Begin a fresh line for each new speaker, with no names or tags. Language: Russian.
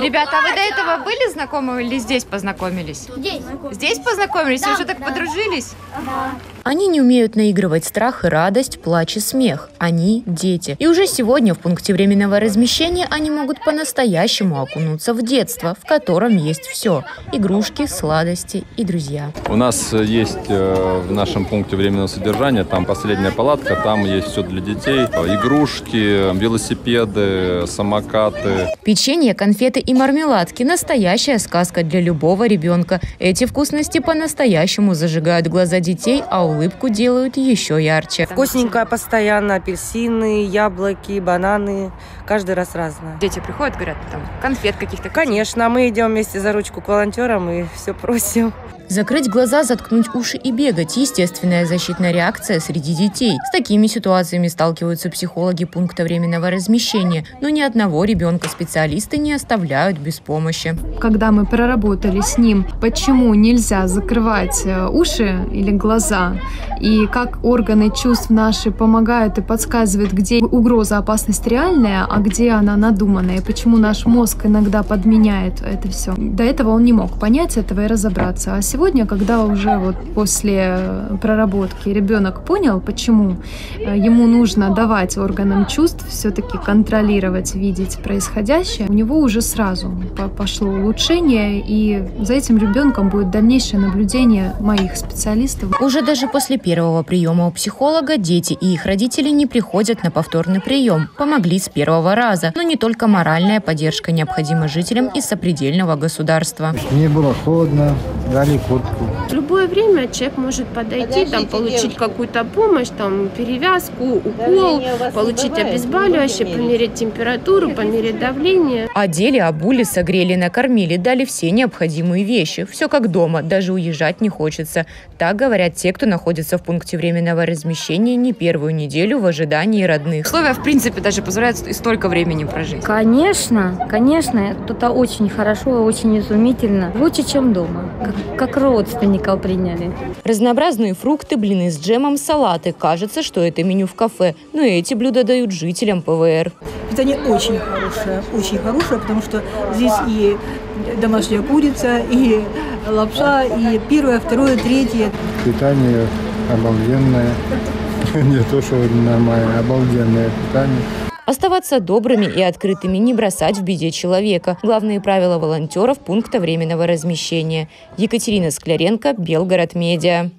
Ребята, а вы до этого были знакомы или здесь познакомились?
Здесь.
Здесь познакомились? Вы
Да,
уже так
да.
подружились?
Они не умеют наигрывать страх и радость, плач и смех. Они – дети. И уже сегодня в пункте временного размещения они могут по-настоящему окунуться в детство, в котором есть все – игрушки, сладости и друзья.
У нас э, есть э, в нашем пункте временного содержания, там последняя палатка, там есть все для детей. Игрушки, велосипеды, самокаты.
Печенье, конфеты и мармеладки – настоящая сказка для любого ребенка. Эти вкусности по-настоящему зажигают глаза детей, а улыбку делают еще ярче.
Вкусненькое постоянно, апельсины, яблоки, бананы. Каждый раз разное.
Дети приходят, говорят, там, конфет каких-то.
Конечно, мы идем вместе за ручку к волонтерам и все просим.
Закрыть глаза, заткнуть уши и бегать – естественная защитная реакция среди детей. С такими ситуациями сталкиваются психологи пункта временного размещения, но ни одного ребенка специалисты не оставляют без помощи.
когда мы проработали с ним, почему нельзя закрывать э, уши или глаза, и как органы чувств наши помогают и подсказывают, где угроза, опасность реальная, а где она надуманная, почему наш мозг иногда подменяет это все. До этого он не мог понять этого и разобраться. А сегодня, когда уже вот после э, проработки ребенок понял, почему э, ему нужно давать органам чувств все-таки контролировать, видеть происходящее, у него уже сразу по- пошло улучшение, и за этим ребенком будет дальнейшее наблюдение моих специалистов.
Уже даже после первого приема у психолога дети и их родители не приходят на повторный прием. Помогли с первого раза. Но не только моральная поддержка необходима жителям из сопредельного государства.
Мне было холодно, дали куртку.
В любое время человек может подойти, там, получить какую-то помощь, там, перевязку, укол, получить обезболивающее, померить температуру, померить давление.
Одели, обули, согрели, накормили, дали все необходимые вещи. Все как дома, даже уезжать не хочется. Так говорят те, кто находится в пункте временного размещения не первую неделю в ожидании родных.
Условия, в принципе, даже позволяют и столько времени прожить.
Конечно, конечно, это очень хорошо, очень изумительно. Лучше, чем дома. Как, как родственников приняли.
Разнообразные фрукты, блины с джемом, салаты. Кажется, что это меню в кафе. Но эти блюда дают жителям ПВР.
Питание очень хорошее, очень хорошее, потому что здесь и домашняя курица, и лапша, и первое, второе, третье.
Питание обалденное. Не то, что нормальное, обалденное питание.
Оставаться добрыми и открытыми, не бросать в беде человека. Главные правила волонтеров пункта временного размещения. Екатерина Скляренко, Белгород Медиа.